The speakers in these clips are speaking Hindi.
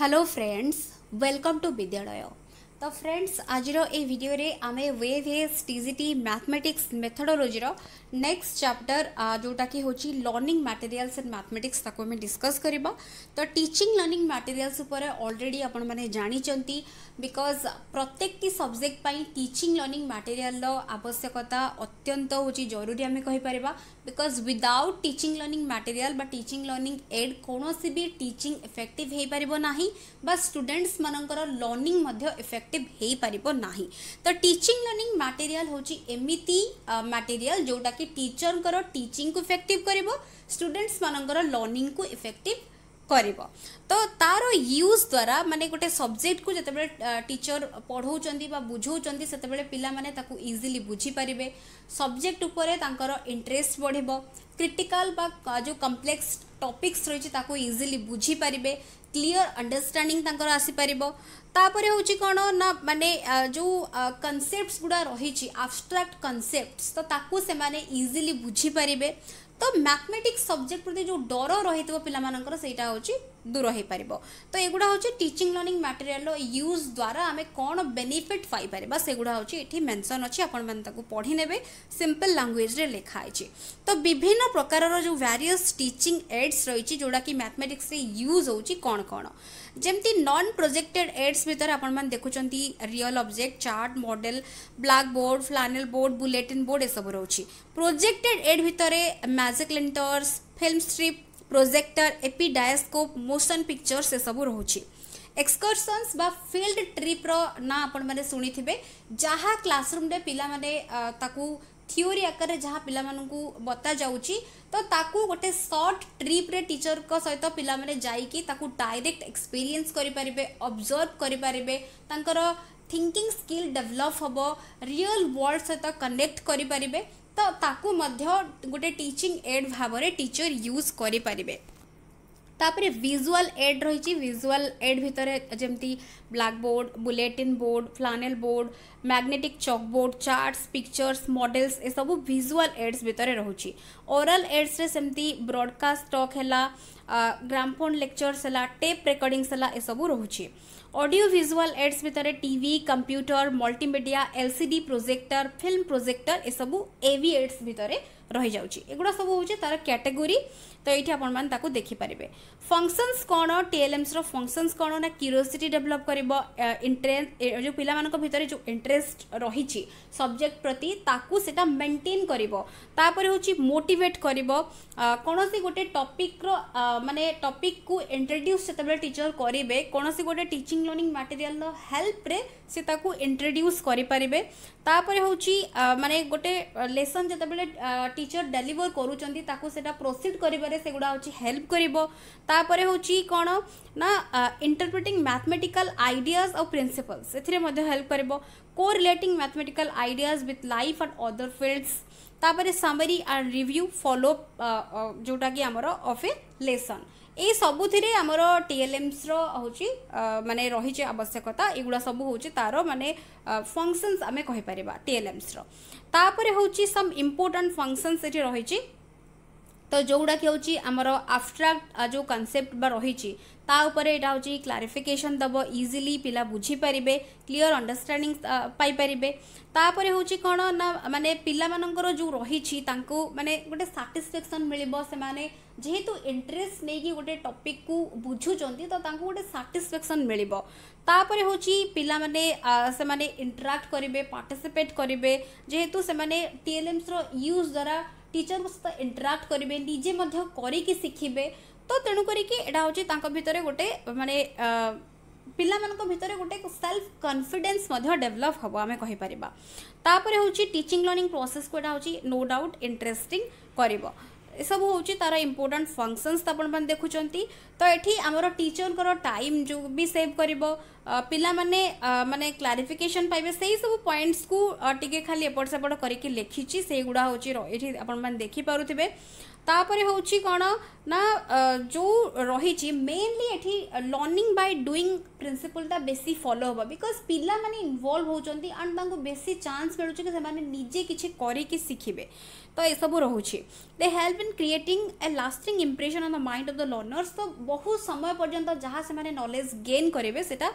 ହ୍ୟାଲୋ ଫ୍ରେଣ୍ଡସ୍ ୱେଲକମ୍ ଟୁ ବିଦ୍ୟାଳୟ ତ ଫ୍ରେଣ୍ଡସ୍ ଆଜିର ଏ ଭିଡ଼ିଓରେ ଆମେ wave S T G T mathematics ମେଥଡ଼ୋଲୋଜିର next chapter ଯେଉଁଟାକି ହେଉଛି ଲର୍ଣ୍ଣିଂ ମାଟେରିଆଲ୍ସ ଆଣ୍ଡ ମ୍ୟାଥମେଟିକ୍ସ ତାକୁ ଆମେ ଡିସ୍କସ୍ କରିବା ତ ଟିଚିଂ ଲର୍ଣ୍ଣିଂ ମାଟେରିଆଲ୍ସ ଉପରେ ଅଲରେଡ଼ି ଆପଣମାନେ ଜାଣିଛନ୍ତି ବିକଜ୍ ପ୍ରତ୍ୟେକଟି ସବଜେକ୍ଟ ପାଇଁ ଟିଚିଂ ଲର୍ଣ୍ଣିଂ ମାଟେରିଆଲ୍ର ଆବଶ୍ୟକତା ଅତ୍ୟନ୍ତ ହେଉଛି ଜରୁରୀ ଆମେ କହିପାରିବା because without teaching learning material बा टीचिंग लर्निंग एड कौन भी टीचिंग इफेक्टिव हो पार ना बा स्टूडेंट्स मानकर लर्निंग इफेक्टिव हो पार ना तो टीचिंग लर्निंग मटेरियल हूँ एमती मटेरियल जोटा कि टीचर टीचिंग को इफेक्टिव कर स्टूडेंट्स मानकर लर्निंग को इफेक्टिव କରିବ ତ ତାର ୟୁଜ୍ ଦ୍ୱାରା ମାନେ ଗୋଟେ ସବଜେକ୍ଟକୁ ଯେତେବେଳେ ଟିଚର ପଢ଼ାଉଛନ୍ତି ବା ବୁଝାଉଛନ୍ତି ସେତେବେଳେ ପିଲାମାନେ ତାକୁ ଇଜିଲି ବୁଝିପାରିବେ ସବଜେକ୍ଟ ଉପରେ ତାଙ୍କର ଇଣ୍ଟରେଷ୍ଟ ବଢ଼ିବ କ୍ରିଟିକାଲ ବା ଯେଉଁ କମ୍ପ୍ଲେକ୍ସ ଟପିକ୍ସ ରହିଛି ତାକୁ ଇଜିଲି ବୁଝିପାରିବେ କ୍ଲିଅର ଅଣ୍ଡରଷ୍ଟାଣ୍ଡିଂ ତାଙ୍କର ଆସିପାରିବ ତାପରେ ହେଉଛି କ'ଣ ନା ମାନେ ଯେଉଁ କନସେପ୍ଟସ୍ ଗୁଡ଼ା ରହିଛି ଆବଷ୍ଟ୍ରାକ୍ଟ କନସେପ୍ଟସ୍ ତ ତାକୁ ସେମାନେ ଇଜିଲି ବୁଝିପାରିବେ तो मैथमेटिक्स सब्जेक्ट प्रति जो डर रही थोड़ा पिला मान से दूर हो पार तो युवा हूँ टीचिंग लर्णिंग मटेरियाल यूज द्वारा आम कौन बेनिफिट पाई सेगुड़ा हूँ ये मेनसन अच्छी आपको पढ़ी ने सीम्पल लांगुएज लिखा लिखाई तो विभिन्न प्रकार जो वारीयस टीचिंग एड्स रही जोड़ा कि मैथमेटिक्स यूज हो कौन ଯେମିତି ନନ୍ ପ୍ରୋଜେକ୍ଟେଡ୍ ଏଡ୍ସ ଭିତରେ ଆପଣମାନେ ଦେଖୁଛନ୍ତି real object chart model black board flannel board bulletin board ଏସବୁ ରହୁଛି ପ୍ରୋଜେକ୍ଟେଡ୍ ଏଡ୍ ଭିତରେ magic lanterns film strip projector epidiascope motion pictures ଏସବୁ ରହୁଛି ଏକ୍ସକର୍ସନ୍ସ ବା ଫିଲ୍ଡ ଟ୍ରିପ୍ର ନାଁ ଆପଣମାନେ ଶୁଣିଥିବେ ଯାହା କ୍ଲାସରୁମ୍ରେ ପିଲାମାନେ ତାକୁ থিওরি আকারে যা পিলামানকু বতা যাউচি তো তাকু গোটে সর্ট ট্রিপ রে টিচর ক সহিত পিলামানে যাইকি তাকু ডাইরেক্ট এক্সপেরিয়েন্স করি পারিবে অবজর্ভ করি পারিবে তাঙ্কর থিঙ্কিং স্কিল ডেভেলপ হব রিয়েল ওয়ার্ল্ড সহিত কনেক্ট করি পারিবে তো তাকু মধ্য গোটে টিচিং এড ভাবরে টিচর ইউজ করি পারিবে तापर विजुआल एड रही विजुआल एड भितर जमी blackboard bulletin board flannel board magnetic chalkboard charts pictures models ये सब भिजुआल एड्स भितर रोचे ओराल एड्स सेमती ब्रडकास्ट टक है ग्रामफोन लेक्चर्स है टेप रेकर्डिंगस है सब रोचे ऑडियो विजुअल एड्स भितर TV computer multimedia LCD projector film projector ये सब एवी एड्स भितर ରହିଯାଉଛି ଏଗୁଡ଼ା ସବୁ ହେଉଛି ତା'ର କ୍ୟାଟେଗୋରୀ ତ ଏଇଠି ଆପଣମାନେ ତାକୁ ଦେଖିପାରିବେ ଫଙ୍କସନ୍ସ କ'ଣ ଟିଏଲ୍ଏମ୍ସର ଫଙ୍କସନ୍ସ କ'ଣ ନା କ୍ୟୁରିଓସିଟି ଡେଭଲପ୍ କରିବ ଇଣ୍ଟରେଷ୍ଟ ଯେଉଁ ପିଲାମାନଙ୍କ ଭିତରେ ଯେଉଁ ଇଣ୍ଟରେଷ୍ଟ ରହିଛି ସବଜେକ୍ଟ ପ୍ରତି ତାକୁ ସେଇଟା ମେଣ୍ଟେନ୍ କରିବ ତାପରେ ହେଉଛି ମୋଟିଭେଟ୍ କରିବ କୌଣସି ଗୋଟେ ଟପିକ୍ର ମାନେ ଟପିକ୍କୁ ଇଣ୍ଟ୍ରଡ୍ୟୁସ୍ ଯେତେବେଳେ ଟିଚର୍ କରିବେ କୌଣସି ଗୋଟେ ଟିଚିଂ ଲର୍ଣ୍ଣିଂ ମାଟେରିଆଲ୍ର ହେଲ୍ପରେ ସେ ତାକୁ ଇଣ୍ଟ୍ରୋଡ୍ୟୁସ୍ କରିପାରିବେ ତାପରେ ହେଉଛି ମାନେ ଗୋଟେ ଲେସନ୍ ଯେତେବେଳେ ଟିଚର ଡେଲିଭର କରୁଛନ୍ତି ତାକୁ ସେଇଟା ପ୍ରୋସିଡ଼ କରିବାରେ ସେଗୁଡ଼ା ହେଉଛି ହେଲ୍ପ କରିବ ତାପରେ ହେଉଛି କ'ଣ ନା ଇଣ୍ଟରପ୍ରିଟିଂ ମ୍ୟାଥମେଟିକାଲ୍ ଆଇଡ଼ିଆଜ୍ ଆଉ ପ୍ରିନ୍ସିପଲ୍ ସେଥିରେ ମଧ୍ୟ ହେଲ୍ପ କରିବ correlating mathematical ideas with life and other fields ତାପରେ ସାମରି ଆଣ୍ଡ ରିଭ୍ୟୁ ଫଲୋ ଯେଉଁଟାକି ଆମର ଅଫ୍ ଏ ଲେସନ୍ এই সবুথিরে আমার টিএলএমসর হচ্ছে মানে রয়েছে আবশ্যকতা এগুলা সবু হচ্ছে তার মানে ফংশনস আমি কহিপার টিএলএমসর তাপরে হচ্ছে সম ইম্পর্টাট ফংশনস এটি রয়েছে ତ ଯେଉଁଗୁଡ଼ାକି ହେଉଛି ଆମର ଆବଷ୍ଟ୍ରାକ୍ଟ ଯେଉଁ କନସେପ୍ଟ ବା ରହିଛି ତା ଉପରେ ଏଇଟା ହେଉଛି କ୍ଲାରିଫିକେସନ୍ ଦେବ ଇଜିଲି ପିଲା ବୁଝିପାରିବେ କ୍ଲିଅର ଅଣ୍ଡରଷ୍ଟାଣ୍ଡିଂ ପାଇପାରିବେ ତାପରେ ହେଉଛି କ'ଣ ନା ମାନେ ପିଲାମାନଙ୍କର ଯେଉଁ ରହିଛି ତାଙ୍କୁ ମାନେ ଗୋଟେ ସାଟିସ୍ଫ୍ୟାକ୍ସନ୍ ମିଳିବ ସେମାନେ ଯେହେତୁ ଇଣ୍ଟରେଷ୍ଟ ନେଇକି ଗୋଟେ ଟପିକ୍କୁ ବୁଝୁଛନ୍ତି ତ ତାଙ୍କୁ ଗୋଟେ ସାଟିସ୍ଫ୍ୟାକ୍ସନ୍ ମିଳିବ ତାପରେ ହେଉଛି ପିଲାମାନେ ସେମାନେ ଇଣ୍ଟରାକ୍ଟ କରିବେ ପାର୍ଟିସିପେଟ୍ କରିବେ ଯେହେତୁ ସେମାନେ ଟିଏଲ୍ଏମ୍ସର ୟୁଜ୍ ଦ୍ୱାରା ଟିଚରଙ୍କ ସହିତ ଇଣ୍ଟରାକ୍ଟ କରିବେ ନିଜେ ମଧ୍ୟ କରିକି ଶିଖିବେ ତ ତେଣୁ କରିକି ଏଇଟା ହେଉଛି ତାଙ୍କ ଭିତରେ ଗୋଟେ ମାନେ ପିଲାମାନଙ୍କ ଭିତରେ ଗୋଟେ ସେଲ୍ଫ କନଫିଡେନ୍ସ ମଧ୍ୟ ଡେଭଲପ୍ ହେବ ଆମେ କହିପାରିବା ତାପରେ ହେଉଛି ଟିଚିଂ ଲର୍ଣ୍ଣିଂ ପ୍ରୋସେସ୍କୁ ଏଇଟା ହେଉଛି ନୋ ଡାଉଟ୍ ଇଣ୍ଟରେଷ୍ଟିଂ କରିବ सब हूँ तार इम्पोर्टाट फंक्शनस तो आप देखुं तो ये आम टीचर टाइम जो भी सेव कर पिला मैंने मानने क्लारिफिकेसन पाइबे से ही सब पॉइंट्स को टी खाली एपट सेपट कर लिखी से गुड़ा हूँ ये देखिपे तापर हूँ कौन ना जो रही मेनली ये लर्णिंग बै डुईंग प्रिन्सीपलटा बेस फलो हम बिकज पाने इनवल्व होती एंड बेसी चान्स मिलूँ कि निजे किसी करके शिखे ତ ଏସବୁ ରହୁଛି they help in creating a lasting impression on the mind of the learners ତ ବହୁତ ସମୟ ପର୍ଯ୍ୟନ୍ତ ଯାହା ସେମାନେ ନଲେଜ୍ ଗେନ୍ କରିବେ ସେଇଟା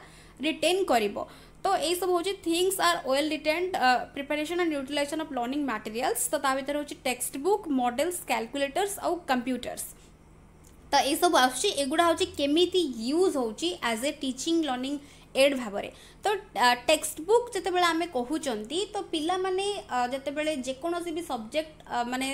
ରିଟେନ୍ କରିବ ତ ଏଇସବୁ ହେଉଛି things are well retained preparation and utilization of learning materials ତ ତା ଭିତରେ ହେଉଛି ଟେକ୍ସଟ ବୁକ୍ ମଡେଲ୍ସ କ୍ୟାଲକୁଲେଟର୍ସ ଆଉ କମ୍ପ୍ୟୁଟର୍ସ ତ ଏଇସବୁ ଆସୁଛି ଏଗୁଡ଼ା ହେଉଛି କେମିତି ୟୁଜ୍ ହେଉଛି as a teaching learning aid ଭାବରେ ତ ଟେକ୍ସଟ ବୁକ୍ ଯେତେବେଳେ ଆମେ କହୁଛନ୍ତି ତ ପିଲାମାନେ ଯେତେବେଳେ ଯେକୌଣସି ବି ସବଜେକ୍ଟ ମାନେ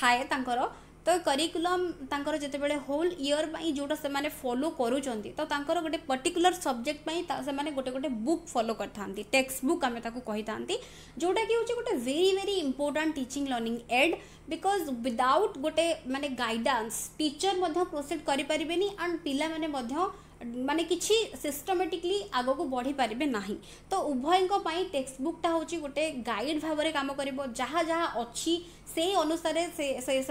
ଥାଏ ତାଙ୍କର ତ କରିକୁଲମ୍ ତାଙ୍କର ଯେତେବେଳେ ହୋଲ୍ ଇୟର୍ ପାଇଁ ଯେଉଁଟା ସେମାନେ ଫଲୋ କରୁଛନ୍ତି ତ ତାଙ୍କର ଗୋଟେ ପର୍ଟିକୁଲାର ସବଜେକ୍ଟ ପାଇଁ ସେମାନେ ଗୋଟେ ଗୋଟେ ବୁକ୍ ଫଲୋ କରିଥାନ୍ତି ଟେକ୍ସଟ ବୁକ୍ ଆମେ ତାକୁ କହିଥାନ୍ତି ଯେଉଁଟାକି ହେଉଛି ଗୋଟେ very very important teaching learning aid because without ଗୋଟେ ମାନେ ଗାଇଡ଼ାନ୍ସ ଟିଚର୍ ମଧ୍ୟ ପ୍ରୋସେଡ଼ କରିପାରିବେନି ଆଣ୍ଡ ପିଲାମାନେ ମଧ୍ୟ माने कि सिस्टमेटिकली आग को बढ़ी पारे ना तो उभयपाई टेक्सट बुक्टा हूँ गोटे गाइड भाव कम कर जहा जहाँ अच्छी से अनुसार से, से,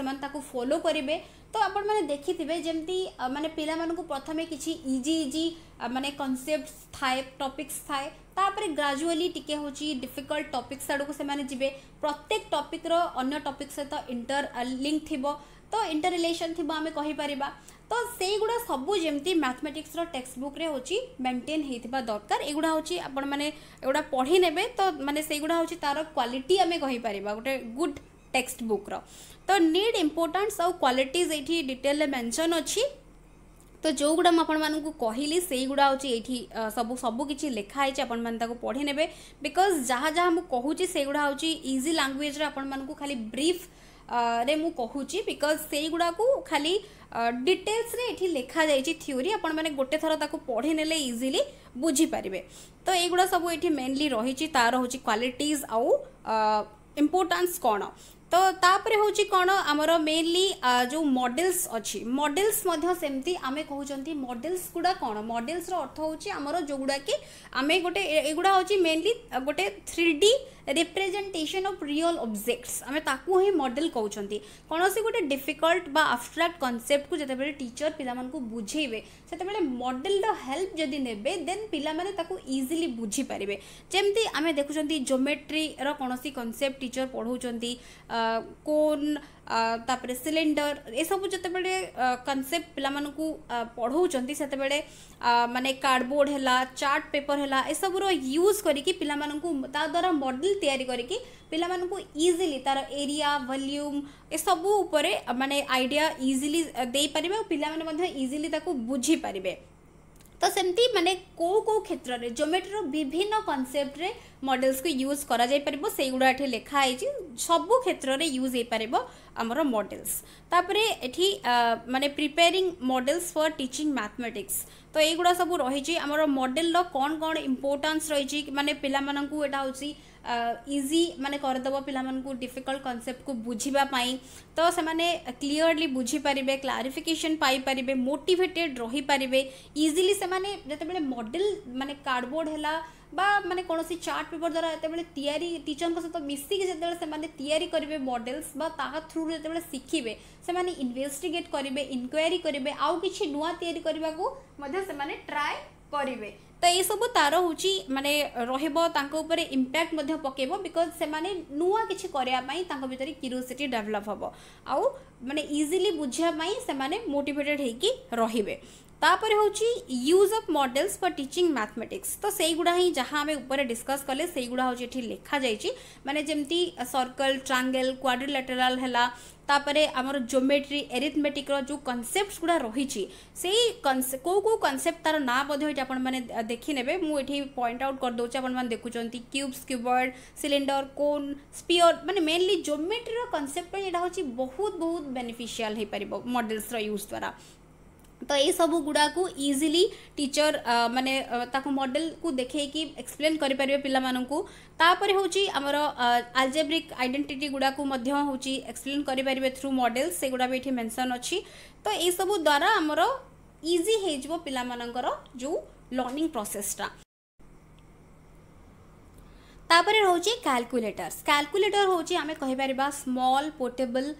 फोलो करेंगे तो आप देखी जमी मैंने पिला प्रथम किसी इजी इजी मानने कनसेप्ट थाए टपिक्स थाए तापर ग्राजुआली टी हूँ डिफिकल्ट टपिक्स आड़क से प्रत्येक टपिक्र अगर टपिक सहित इंटर लिंक थी ତ ଇଣ୍ଟର ରିଲେସନ୍ ଥିବ ଆମେ କହିପାରିବା ତ ସେଇଗୁଡ଼ା ସବୁ ଯେମିତି ମ୍ୟାଥମେଟିକ୍ସର ଟେକ୍ସଟ ବୁକ୍ରେ ହେଉଛି ମେଣ୍ଟେନ୍ ହେଇଥିବା ଦରକାର ଏଗୁଡ଼ା ହେଉଛି ଆପଣମାନେ ଏଗୁଡ଼ା ପଢ଼ି ନେବେ ତ ମାନେ ସେଇଗୁଡ଼ା ହେଉଛି ତା'ର କ୍ୱାଲିଟି ଆମେ କହିପାରିବା ଗୋଟେ ଗୁଡ୍ ଟେକ୍ସଟ ବୁକ୍ର ତ ନିଡ୍ ଇମ୍ପୋର୍ଟାନ୍ସ ଆଉ କ୍ୱାଲିଟିଜ୍ ଏଇଠି ଡିଟେଲରେ ମେନ୍ସନ୍ ଅଛି ତ ଯେଉଁଗୁଡ଼ା ମୁଁ ଆପଣମାନଙ୍କୁ କହିଲି ସେଇଗୁଡ଼ା ହେଉଛି ଏଇଠି ସବୁ ସବୁ କିଛି ଲେଖା ହେଇଛି ଆପଣମାନେ ତାକୁ ପଢ଼ି ନେବେ ବିକଜ୍ ଯାହା ଯାହା ମୁଁ କହୁଛି ସେଇଗୁଡ଼ା ହେଉଛି ଇଜି ଲାଙ୍ଗୁଏଜ୍ରେ ଆପଣମାନଙ୍କୁ ଖାଲି ବ୍ରିଫ୍ ରେ ମୁଁ କହୁଛି ବିକଜ୍ ସେଇଗୁଡ଼ାକୁ ଖାଲି ଡିଟେଲ୍ସରେ ଏଠି ଲେଖାଯାଇଛି ଥିଓରି ଆପଣମାନେ ଗୋଟେ ଥର ତାକୁ ପଢ଼ି ନେଲେ ଇଜିଲି ବୁଝିପାରିବେ ତ ଏଇଗୁଡ଼ା ସବୁ ଏଠି ମେନଲି ରହିଛି ତାର ହେଉଛି କ୍ୱାଲିଟିଜ୍ ଆଉ ଇମ୍ପୋର୍ଟାନ୍ସ କ'ଣ তো ତାପରେ ହେଉଛି କ'ଣ ଆମର ମେନଲି ଯେଉଁ ମଡେଲ୍ସ ଅଛି ମଡେଲ୍ସ ମଧ୍ୟ ସେମିତି ଆମେ କହୁଛନ୍ତି ମଡେଲ୍ସ ଗୁଡ଼ା କ'ଣ ମଡେଲ୍ସର ଅର୍ଥ ହେଉଛି ଆମର ଯେଉଁଗୁଡ଼ାକି ଆମେ ଗୋଟେ ଏଗୁଡ଼ା ହେଉଛି ମେନଲି ଗୋଟେ three D representation of real objects ଆମେ ତାକୁ ହିଁ ମଡେଲ୍ କହୁଛନ୍ତି କୌଣସି ଗୋଟେ ଡିଫିକଲ୍ଟ ବା ଆବଷ୍ଟ୍ରାକ୍ଟ କନସେପ୍ଟକୁ ଯେତେବେଳେ ଟିଚର ପିଲାମାନଙ୍କୁ ବୁଝେଇବେ ସେତେବେଳେ ମଡେଲ୍ର ହେଲ୍ପ ଯଦି ନେବେ ଦେନ୍ ପିଲାମାନେ ତାକୁ ଇଜିଲି ବୁଝିପାରିବେ ଯେମିତି ଆମେ ଦେଖୁଛନ୍ତି ଜୋମେଟ୍ରିର କୌଣସି କନସେପ୍ଟ ଟିଚର ପଢ଼ାଉଛନ୍ତି कोन तापर सिलिंडर ये सब जो बड़े कनसेप्ट पा पढ़ाऊँ से मानने कार्डबोर्ड है चार्ट पेपर है सबूर यूज करके पिला द्वारा मडेल तैयारी करके पिला इजिली तार एरिया वॉल्यूम ये सबूत मानने आईडिया इजिली दे पारे पाने इजिली बुझीपारे তো সেমতি মানে কেউ কেউ ক্ষেত্রে জোমেটোর বিভিন্ন কনসেপ্টরে মডেলসকে ইউজ করা যাইপার সেইগুড়া এটি লেখা হয়েছে সবু ক্ষেত্রে ইউজ হয়েপার আমার মডেলস তাপরে এটি মানে preparing models for teaching mathematics তো এইগুড়া সব রয়েছে আমার মডেলর কণ কণ ইম্পর্টান্স রয়েছে মানে পিলা এটা হচ্ছে इजी मानते करदेव पाक डिफिकल्ट कनसेप्ट को बुझापी तो से क्लीयरली बुझीपारे क्लारिफिकेसन पाइपर मोटेड रही पारे इजिली से मडेल मानते कार्डबोर्ड है बा मानने कौन चार्ट पेपर द्वारा जो टीचर सहित मिसिक जोरी करेंगे मडेल्स थ्रु जो शिखे से इनभेस्टिगेट करेंगे इनक्वारी करेंगे आउ कि नुआ या ट्राए करेंगे तो ये सब तार हूँ मानने रोबर इंपैक्ट पकेब बिकज से नुआ किसी कराया भितर डेभलप हम आउ मैंने इजिली बुझापी मोटेटेड होते तापर हूँ use of models for teaching mathematics तो से गुड़ा ही जहाँ आम उपर डिस्कस कले से गुड़ा हूँ ये लिखा जाइए मानने जमी सर्कल ट्रांगेल क्वाड्रिलेटेराल है ତାପରେ ଆମର ଜୋମେଟ୍ରି ଏରିଥମେଟିକ୍ର ଯେଉଁ କନସେପ୍ଟ ଗୁଡ଼ା ରହିଛି ସେଇ କେଉଁ କେଉଁ କନସେପ୍ଟ ତାର ନାଁ ମଧ୍ୟ ଏଠି ଆପଣମାନେ ଦେଖିନେବେ ମୁଁ ଏଠି ପଏଣ୍ଟ ଆଉଟ୍ କରିଦେଉଛି ଆପଣମାନେ ଦେଖୁଛନ୍ତି cubes cuboid cylinder cone sphere ମାନେ ମେନଲି ଜୋମେଟ୍ରିର କନସେପ୍ଟ ପାଇଁ ଏଇଟା ହେଉଛି ବହୁତ ବହୁତ ବେନିଫିସିଆଲ୍ ହେଇପାରିବ ମଡ଼େଲ୍ସର ୟୁଜ୍ ଦ୍ୱାରା तो ये सब गुड़ाक इजिली टीचर मानने मडेल को देखे कि एक्सप्लेन करें पानी हूँ आमर आलजेब्रिक आईडेटी गुड़ाक एक्सप्लेन करें थ्रू मडेल से गुड़ा भी ये मेनसन अच्छी तो ये सब द्वारा आमर इजी हो पाकर जो लर्णिंग प्रोसेसटा तापर रोच क्याकुलेटर्स क्याकुलेटर हूँ आम कहपर small portable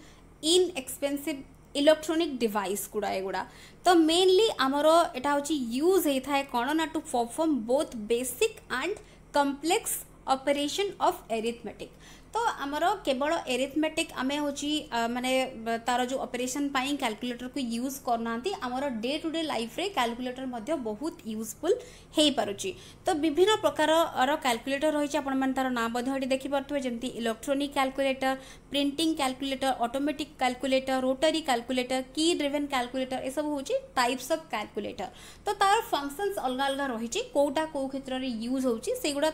inexpensive electronic device गुड़ा एगुड़ा तो मेनली आमर एटा हूँ यूज होता है कौन ना to perform both basic and complex operation of arithmetic तो आमर केवल एरिथमेटिक आम हूँ मानने तार जो अपरेसन क्याकुलेटर को यूज करना आमर day to day life calculator बहुत यूजफुल हो पारे तो विभिन्न प्रकार क्याकुलेटर रही तार ना बोधी देखिपे जमी electronic calculator printing calculator automatic calculator rotary calculator key driven calculator यह सब हूँ टाइप्स अफ क्याकुलेटर तो तार फंक्शन अलग अलग रही कौटा कौ क्षेत्र में यूज होगुड़ा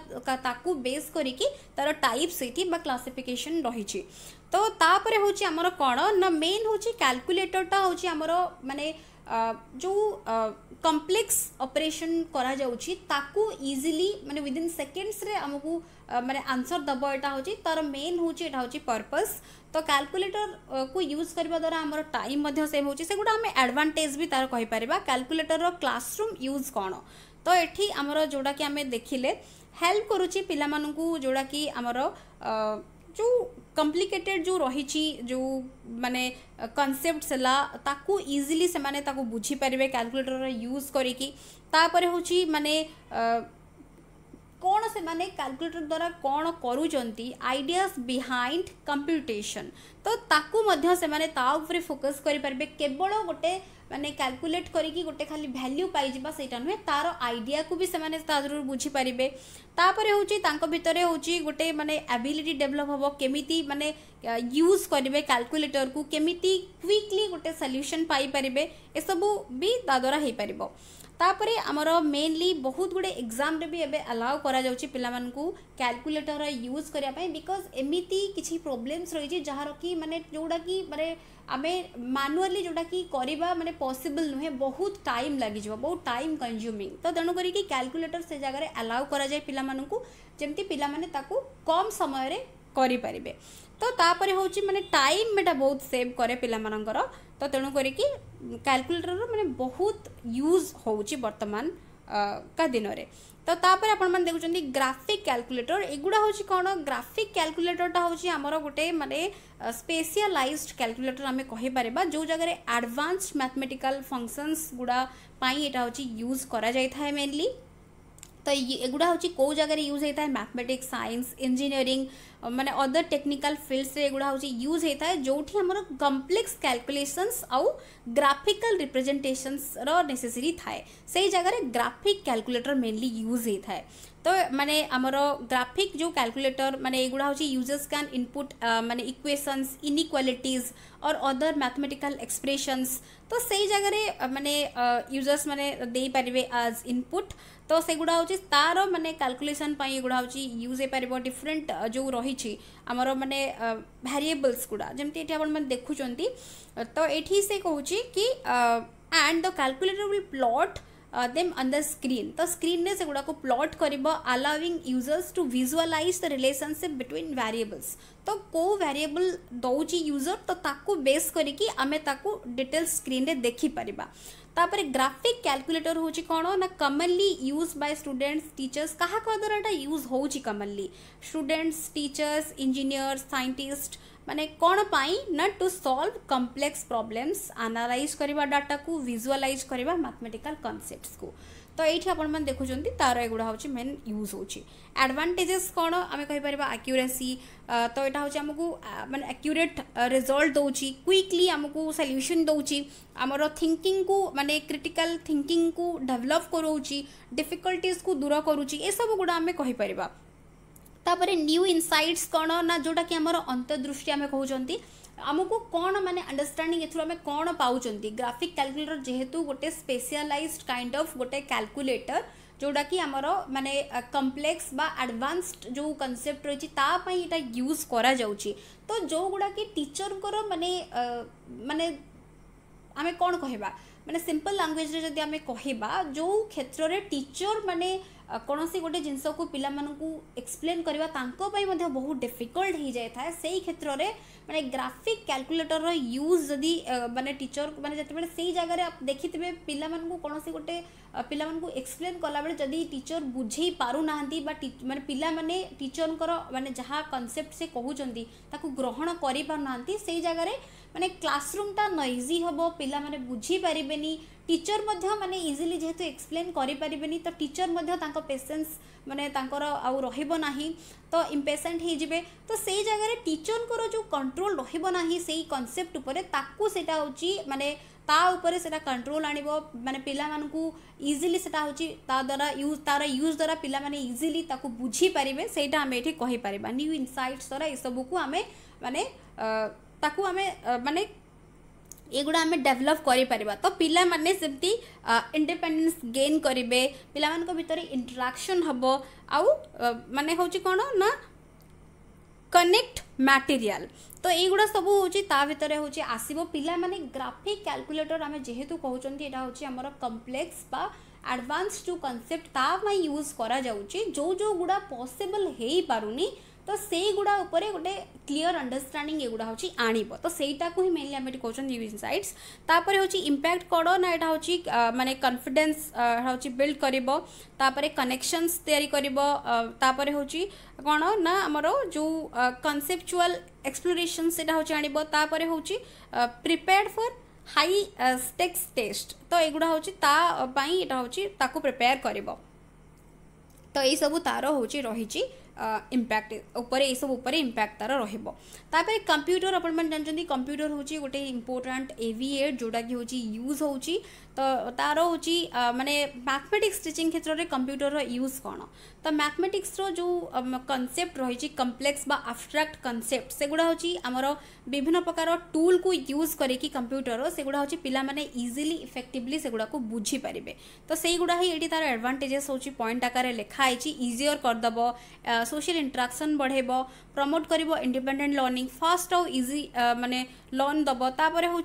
बेस करके तार क्लास क्लासीफिकेसन रही तो तापर हूँ कौन ना मेन हूँ क्याकुलेटरटा हूँ आमर मानने जो कम्प्लेक्स अपरेसन करा जाउची विदिन सेकेंड्स रे हमकु आंसर दबो एटा होची तर मेन हूँ एटा होची पर्पस तो कैलकुलेटर को यूज करने द्वारा हमर टाइम सेव होची से गुडा हमें एडवांटेज भी तरह कहि परबा क्लासरूम यूज कौन तो एठी हमर जोडा कि हमें देखिले ହେଲ୍ପ କରୁଛି ପିଲାମାନଙ୍କୁ ଯେଉଁଟାକି ଆମର ଯେଉଁ କମ୍ପ୍ଲିକେଟେଡ଼ ଯେଉଁ ରହିଛି ଯେଉଁ ମାନେ କନସେପ୍ଟ ହେଲା ତାକୁ ଇଜିଲି ସେମାନେ ତାକୁ ବୁଝିପାରିବେ କ୍ୟାଲକୁଲେଟରର ୟୁଜ୍ କରିକି ତାପରେ ହେଉଛି ମାନେ कौन से मैंने कैलकुलेटर द्वारा कौन कर आईडिया बिहाइंड कंप्यूटेशन तो ताकू से फोकस करें केवल गोटे मैंने कैलकुलेट करी गोटे खाली भैल्यू पाई से तार आईडिया को भी से बुझीपारे हूँ भितर हूँ गोटे मानते आबिलिटी डेभलप हम केमी मानने यूज करेंगे कैलकुलेटर को कमिटी क्विकली गोटे सल्यूशन पाई एसबू भी दादरा हो पार ତାପରେ ଆମର ମେନଲି ବହୁତ ଗୁଡ଼ିଏ ଏକ୍ଜାମ୍ରେ ବି ଏବେ ଆଲାଉ କରାଯାଉଛି ପିଲାମାନଙ୍କୁ କ୍ୟାଲକୁଲେଟର ୟୁଜ୍ କରିବା ପାଇଁ ବିକଜ୍ ଏମିତି କିଛି ପ୍ରୋବ୍ଲେମ୍ସ ରହିଛି ଯାହାର କି ମାନେ ଯେଉଁଟାକି ମାନେ ଆମେ ମାନୁଆଲି ଯେଉଁଟାକି କରିବା ମାନେ ପସିବଲ୍ ନୁହେଁ ବହୁତ ଟାଇମ୍ ଲାଗିଯିବ ବହୁତ ଟାଇମ୍ କନ୍ଜ୍ୟୁମିଂ ତ ତେଣୁ କରିକି କ୍ୟାଲକୁଲେଟର ସେ ଜାଗାରେ ଆଲାଉ କରାଯାଏ ପିଲାମାନଙ୍କୁ ଯେମିତି ପିଲାମାନେ ତାକୁ କମ୍ ସମୟରେ କରିପାରିବେ ତ ତାପରେ ହେଉଛି ମାନେ ଟାଇମ୍ ଏଇଟା ବହୁତ ସେଭ୍ କରେ ପିଲାମାନଙ୍କର ତ ତେଣୁ କରିକି କ୍ୟାଲକୁଲେଟର୍ର ମାନେ ବହୁତ ୟୁଜ୍ ହେଉଛି ବର୍ତ୍ତମାନ କା ଦିନରେ ତ ତାପରେ ଆପଣମାନେ ଦେଖୁଛନ୍ତି ଗ୍ରାଫିକ୍ କ୍ୟାଲକୁଲେଟର ଏଗୁଡ଼ା ହେଉଛି କ'ଣ ଗ୍ରାଫିକ୍ କ୍ୟାଲକୁଲେଟରଟା ହେଉଛି ଆମର ଗୋଟେ ମାନେ ସ୍ପେସିଆଲାଇଜ୍ଡ କ୍ୟାଲକୁଲେଟର ଆମେ କହିପାରିବା ଯେଉଁ ଜାଗାରେ ଆଡ଼ଭାନ୍ସଡ ମ୍ୟାଥମେଟିକାଲ ଫଙ୍କସନ୍ସ ଗୁଡ଼ା ପାଇଁ ଏଇଟା ହେଉଛି ୟୁଜ୍ କରାଯାଇଥାଏ ମେନଲି तो एगुड़ा हूँ कौ जगह यूज होता है मैथमेटिक्स सैंस इंजीनियरिंग मैंने अदर टेक्निकाल फिल्डसगुड़ा हूँ यूज होता है जो भी आम कम्प्लेक्स क्याकुलेसन्स आउ ग्राफिकल रिप्रेजेटेसन्स रेसेसरी थाए से जगह ग्राफिक क्याकुलेटर मेनली यूज होता है तो माने आमर ग्राफिक जो कैलकुलेटर माने एगुड़ा हूँ यूजर्स कैन इनपुट माने इक्वेशंस इनइक्वालिटीज और अदर मैथमेटिकल एक्सप्रेशंस तो से जगह माने यूजर्स माने दे पारे आज इनपुट तो, तो से गुड़ा हूँ तार मानने काल्कुलेसन युवा यूज हो पार डिफरेन्ट जो रही आमर मानने भारियेबल्स गुड़ा जमी आप देखुं तो ये से कह कि and the calculator will plot them on the screen the screen ne segura ko plot kariba allowing users to visualize the relationship between variables ତ କେଉଁ ଭ୍ୟାରିଏବଲ୍ ଦେଉଛି ୟୁଜର୍ ତ ତାକୁ ବେସ୍ କରିକି ଆମେ ତାକୁ ଡିଟେଲ୍ ସ୍କ୍ରିନ୍ରେ ଦେଖିପାରିବା ତାପରେ ଗ୍ରାଫିକ୍ କ୍ୟାଲକୁଲେଟର୍ ହେଉଛି କ'ଣ ନା commonly use by students teachers କାହା କାହା ଦ୍ୱାରା ଏଇଟା ୟୁଜ୍ ହେଉଛି commonly students teachers engineer scientist ମାନେ କ'ଣ ପାଇଁ ନା to solve complex problems analyze କରିବା ଡାଟାକୁ ଭିଜୁଆଲାଇଜ୍ କରିବା ମ୍ୟାଥମେଟିକାଲ୍ କନସେପ୍ଟସ୍କୁ ତ ଏଇଠି ଆପଣମାନେ ଦେଖୁଛନ୍ତି ତା'ର ଏଗୁଡ଼ା ହେଉଛି ମେନ୍ ୟୁଜ୍ ହେଉଛି ଆଡ଼ଭାଣ୍ଟେଜେସ୍ କ'ଣ ଆମେ କହିପାରିବା ଆକ୍ୟୁରେସି ତ ଏଇଟା ହେଉଛି ଆମକୁ ମାନେ ଆକ୍ୟୁରେଟ୍ ରେଜଲ୍ଟ ଦେଉଛି କ୍ୱିକ୍ଲି ଆମକୁ ସଲ୍ୟୁସନ୍ ଦେଉଛି ଆମର ଥିଙ୍କିଙ୍ଗକୁ ମାନେ କ୍ରିଟିକାଲ୍ ଥିଙ୍କିଙ୍ଗକୁ ଡେଭଲପ୍ କରାଉଛି ଡିଫିକଲ୍ଟିଜ୍କୁ ଦୂର କରୁଛି ଏସବୁ ଗୁଡ଼ା ଆମେ କହିପାରିବା ତାପରେ ନ୍ୟୁ ଇନସାଇଟ୍ସ କ'ଣ ନା ଯେଉଁଟାକି ଆମର ଅନ୍ତର୍ଦୃଷ୍ଟି ଆମେ କହୁଛନ୍ତି ଆମକୁ କ'ଣ ମାନେ ଅଣ୍ଡରଷ୍ଟାଣ୍ଡିଂ ଏଥିରୁ ଆମେ କ'ଣ ପାଉଛନ୍ତି ଗ୍ରାଫିକ୍ କ୍ୟାଲକୁଲେଟର ଯେହେତୁ ଗୋଟେ ସ୍ପେସିଆଲାଇଜ୍ଡ କାଇଣ୍ଡ ଅଫ୍ ଗୋଟେ କ୍ୟାଲକୁଲେଟର ଯେଉଁଟାକି ଆମର ମାନେ କମ୍ପ୍ଲେକ୍ସ ବା ଆଡ଼ଭାନ୍ସଡ ଯେଉଁ କନସେପ୍ଟ ରହିଛି ତା ପାଇଁ ଏଇଟା ୟୁଜ୍ କରାଯାଉଛି ତ ଯେଉଁଗୁଡ଼ାକି ଟିଚରଙ୍କର ମାନେ ମାନେ ଆମେ କ'ଣ କହିବା ମାନେ ସିମ୍ପଲ୍ ଲାଙ୍ଗୁଏଜରେ ଯଦି ଆମେ କହିବା ଯେଉଁ କ୍ଷେତ୍ରରେ ଟିଚର ମାନେ कौन सी गोटे जिनस को पिला एक्सप्लेन करवाई बहुत डिफिकल्ट हो जाए था से क्षेत्र में मैंने ग्राफिक क्यालकुलेटर यूज जदि मानने टीचर मानते जो सही जगह देखि पिला कौन सी गोटे पिला एक्सप्लेन कला बेल जदि टीचर बुझे पार ना मैं पिला टीचर मानने जहाँ कनसेप्ट से कहते ग्रहण कर पार ना से जगह ମାନେ କ୍ଲାସରୁମ୍ଟା ନଇଜି ହେବ ପିଲାମାନେ ବୁଝିପାରିବେନି ଟିଚର୍ ମଧ୍ୟ ମାନେ ଇଜିଲି ଯେହେତୁ ଏକ୍ସପ୍ଲେନ୍ କରିପାରିବେନି ତ ଟିଚର୍ ମଧ୍ୟ ତାଙ୍କ ପେସେନ୍ସ ମାନେ ତାଙ୍କର ଆଉ ରହିବ ନାହିଁ ତ ଇମ୍ପେସେଣ୍ଟ ହେଇଯିବେ ତ ସେଇ ଜାଗାରେ ଟିଚର୍ଙ୍କର ଯେଉଁ କଣ୍ଟ୍ରୋଲ୍ ରହିବ ନାହିଁ ସେଇ କନସେପ୍ଟ ଉପରେ ତାକୁ ସେଇଟା ହେଉଛି ମାନେ ତା ଉପରେ ସେଇଟା କଣ୍ଟ୍ରୋଲ୍ ଆଣିବ ମାନେ ପିଲାମାନଙ୍କୁ ଇଜିଲି ସେଇଟା ହେଉଛି ତା ଦ୍ୱାରା ୟୁଜ୍ ତା'ର ୟୁଜ୍ ଦ୍ୱାରା ପିଲାମାନେ ଇଜିଲି ତାକୁ ବୁଝିପାରିବେ ସେଇଟା ଆମେ ଏଠି କହିପାରିବା ନ୍ୟୁ ଇନସାଇଟ୍ସ ଦ୍ୱାରା ଏସବୁକୁ ଆମେ ମାନେ ତାକୁ ଆମେ ମାନେ ଏଗୁଡ଼ା ଆମେ ଡେଭଲପ୍ କରିପାରିବା ତ ପିଲାମାନେ ସେମିତି ଇଣ୍ଡିପେଣ୍ଡେନ୍ସ ଗେନ୍ କରିବେ ପିଲାମାନଙ୍କ ଭିତରେ ଇଣ୍ଟରାକ୍ସନ୍ ହେବ ଆଉ ମାନେ ହେଉଛି କ'ଣ ନା କନେକ୍ଟ ମ୍ୟାଟେରିଆଲ୍ ତ ଏଇଗୁଡ଼ା ସବୁ ହେଉଛି ତା ଭିତରେ ହେଉଛି ଆସିବ ପିଲାମାନେ ଗ୍ରାଫିକ୍ କ୍ୟାଲକୁଲେଟର୍ ଆମେ ଯେହେତୁ କହୁଛନ୍ତି ଏଇଟା ହେଉଛି ଆମର କମ୍ପ୍ଲେକ୍ସ ବା ଆଡ଼ଭାନ୍ସ ଯେଉଁ କନସେପ୍ଟ ତା ପାଇଁ ୟୁଜ୍ କରାଯାଉଛି ଯେଉଁ ଯେଉଁ ଗୁଡ଼ା ପସିବଲ୍ ହେଇପାରୁନି तो से गुड़ा गोटे क्लीयर अंडरस्टाणिंग युवा हूँ आणव तो सहीटा मेनली आम कौन यूज सैट्स तापर हूँ इंपैक्ट कौन ना यहाँ हूँ मानने कन्फिडेन्स हूँ बिल्ड करापर कनेक्शनस यापर हूँ कौन ना आमर जो कनसेपचुआल एक्सप्लोरेसन से आपर हूँ prepare for high stakes test तो युवा हूँ हूँ प्रिपेयर कर तो यू तार हूँ रही ଇମ୍ପ୍ୟାକ୍ଟ ଉପରେ ଏସବୁ ଉପରେ ଇମ୍ପ୍ୟାକ୍ଟ ତା'ର ରହିବ ତାପରେ କମ୍ପ୍ୟୁଟର ଆପଣମାନେ ଜାଣିଛନ୍ତି କମ୍ପ୍ୟୁଟର ହେଉଛି ଗୋଟେ ଇମ୍ପୋର୍ଟାଣ୍ଟ ଏଭିଏଡ୍ ଯେଉଁଟାକି ହେଉଛି ୟୁଜ୍ ହେଉଛି ତ ତା'ର ହେଉଛି ମାନେ ମ୍ୟାଥମେଟିକ୍ସ ଟିଚିଂ କ୍ଷେତ୍ରରେ କମ୍ପ୍ୟୁଟରର ୟୁଜ୍ କ'ଣ ତ ମ୍ୟାଥମେଟିକ୍ସର ଯେଉଁ କନସେପ୍ଟ ରହିଛି କମ୍ପ୍ଲେକ୍ସ ବା ଆବଷ୍ଟ୍ରାକ୍ଟ କନସେପ୍ଟ ସେଗୁଡ଼ା ହେଉଛି ଆମର ବିଭିନ୍ନ ପ୍ରକାର ଟୁଲ୍କୁ ୟୁଜ୍ କରିକି କମ୍ପ୍ୟୁଟରର ସେଗୁଡ଼ା ହେଉଛି ପିଲାମାନେ ଇଜିଲି ଇଫେକ୍ଟିଭଲି ସେଗୁଡ଼ାକୁ ବୁଝିପାରିବେ ତ ସେଇଗୁଡ଼ା ହିଁ ଏଠି ତା'ର ଆଡ଼ଭାଣ୍ଟେଜେସ୍ ହେଉଛି ପଏଣ୍ଟ ଆକାରରେ ଲେଖା ହେଇଛି ଇଜିଅର୍ କରିଦେବ सोशल इंट्राक्शन बढ़ेब प्रमोट कर इंडिपेडेन्ट लर्णिंग फास्ट आउ इजी मानने लर्न दब तापर हूँ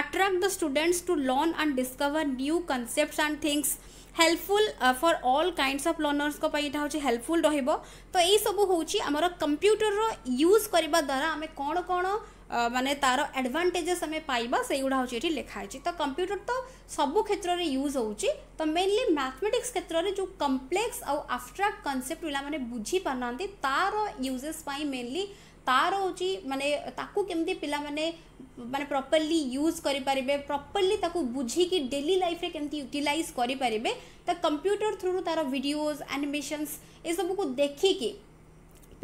attract the students to learn and discover new concept and things helpful for all kinds of learners यहाँ हूँ हेल्पफुल रो तो हूँ आम कंप्यूटर यूज करने द्वारा आम कौन कौन ମାନେ ତା'ର ଆଡ଼ଭାଣ୍ଟେଜେସ୍ ଆମେ ପାଇବା ସେଇଗୁଡ଼ା ହେଉଛି ଏଠି ଲେଖା ହେଇଛି ତ କମ୍ପ୍ୟୁଟର ତ ସବୁ କ୍ଷେତ୍ରରେ ୟୁଜ୍ ହେଉଛି ତ ମେନଲି ମ୍ୟାଥମେଟିକ୍ସ କ୍ଷେତ୍ରରେ ଯେଉଁ କମ୍ପ୍ଲେକ୍ସ ଆଉ ଆବଷ୍ଟ୍ରାକ୍ଟ କନସେପ୍ଟ ପିଲାମାନେ ବୁଝିପାରୁନାହାନ୍ତି ତା'ର ୟୁଜେସ୍ ପାଇଁ ମେନଲି ତା'ର ହେଉଛି ମାନେ ତାକୁ କେମିତି ପିଲାମାନେ ମାନେ ପ୍ରପରଲି ୟୁଜ୍ କରିପାରିବେ ପ୍ରପରଲି ତାକୁ ବୁଝିକି ଡେଲି ଲାଇଫ୍ରେ କେମିତି ୟୁଟିଲାଇଜ୍ କରିପାରିବେ ତା କମ୍ପ୍ୟୁଟର ଥ୍ରୁରୁ ତା'ର ଭିଡ଼ିଓଜ୍ ଆନିମେସନ୍ସ ଏସବୁକୁ ଦେଖିକି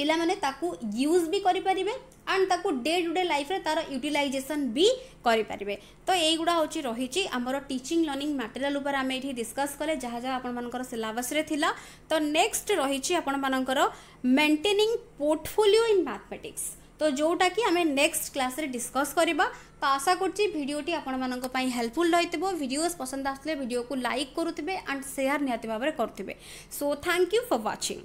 ପିଲାମାନେ ତାକୁ ୟୁଜ୍ ବି କରିପାରିବେ ଆଣ୍ଡ ତାକୁ ଡେ ଟୁ ଡେ ଲାଇଫ୍ରେ ତା'ର ୟୁଟିଲାଇଜେସନ୍ ବି କରିପାରିବେ ତ ଏଇଗୁଡ଼ା ହେଉଛି ରହିଛି ଆମର ଟିଚିଂ ଲର୍ଣ୍ଣିଂ ମ୍ୟାଟେରିଆଲ୍ ଉପରେ ଆମେ ଏଠି ଡିସ୍କସ୍ କଲେ ଯାହା ଯାହା ଆପଣମାନଙ୍କର ସିଲାବସ୍ରେ ଥିଲା ତ ନେକ୍ସଟ ରହିଛି ଆପଣମାନଙ୍କର ମେଣ୍ଟେନିଂ ପୋର୍ଟଫୋଲିଓ ଇନ୍ ମ୍ୟାଥମେଟିକ୍ସ তো যেটা কি আমি নেক্সট ক্লাসে ডিসকস করা তো আশা করছি ভিডিওটি আপনার হেল্পফুল রয়েছে ভিডিওস পসন্দ আসলে ভিডিওকে লাইক করুবে আন্ড সেয়ার নিহতি ভাবে করুবে so thank you for watching